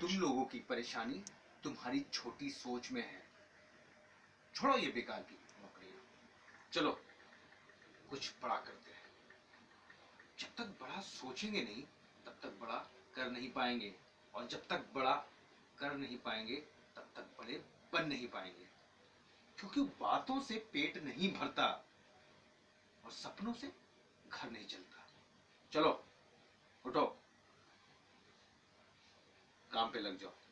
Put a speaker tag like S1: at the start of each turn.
S1: तुम लोगों की परेशानी तुम्हारी छोटी सोच में है। छोड़ो ये बेकार की नौकरियाँ चलो, कुछ बड़ा करते हैं। जब तक बड़ा सोचेंगे नहीं, तब तक बड़ा कर नहीं पाएँगे। और जब तक बड़ा कर नहीं पाएँगे, तब तक बड़े बन नहीं पाएँगे। क्योंकि बातों से पेट नहीं भरता और सपनों से घर नहीं चलता। चलो काम पे लग जाओ।